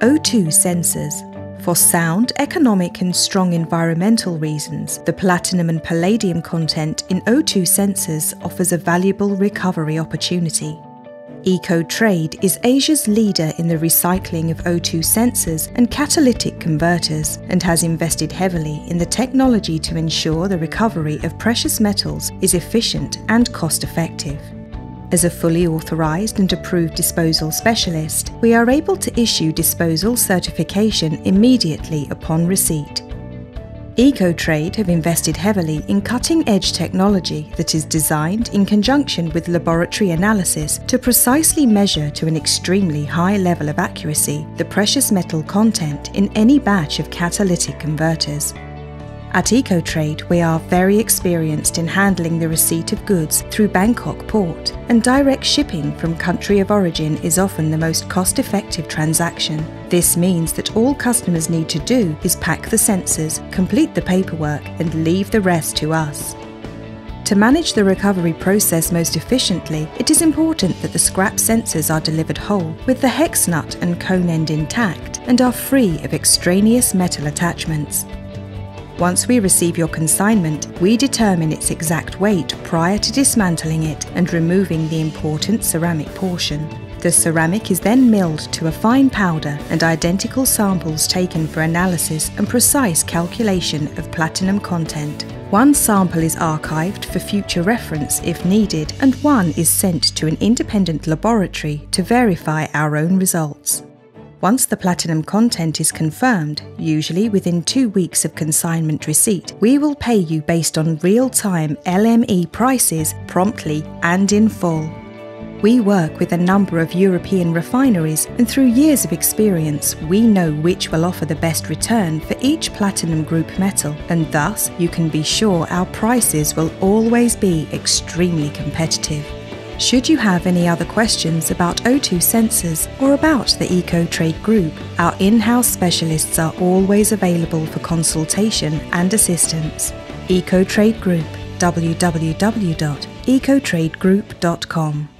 O2 sensors. For sound, economic, and strong environmental reasons, the platinum and palladium content in O2 sensors offers a valuable recovery opportunity. EcoTrade is Asia's leader in the recycling of O2 sensors and catalytic converters and has invested heavily in the technology to ensure the recovery of precious metals is efficient and cost effective. As a fully authorised and approved disposal specialist, we are able to issue disposal certification immediately upon receipt. EcoTrade have invested heavily in cutting edge technology that is designed in conjunction with laboratory analysis to precisely measure to an extremely high level of accuracy the precious metal content in any batch of catalytic converters. At EcoTrade, we are very experienced in handling the receipt of goods through Bangkok port, and direct shipping from country of origin is often the most cost effective transaction. This means that all customers need to do is pack the sensors, complete the paperwork, and leave the rest to us. To manage the recovery process most efficiently, it is important that the scrap sensors are delivered whole, with the hex nut and cone end intact, and are free of extraneous metal attachments. Once we receive your consignment, we determine its exact weight prior to dismantling it and removing the important ceramic portion. The ceramic is then milled to a fine powder and identical samples taken for analysis and precise calculation of platinum content. One sample is archived for future reference if needed, and one is sent to an independent laboratory to verify our own results. Once the platinum content is confirmed, usually within two weeks of consignment receipt, we will pay you based on real time LME prices promptly and in full. We work with a number of European refineries, and through years of experience, we know which will offer the best return for each platinum group metal, and thus you can be sure our prices will always be extremely competitive. Should you have any other questions about O2 sensors or about the EcoTrade Group, our in house specialists are always available for consultation and assistance. EcoTrade Group www.ecotradegroup.com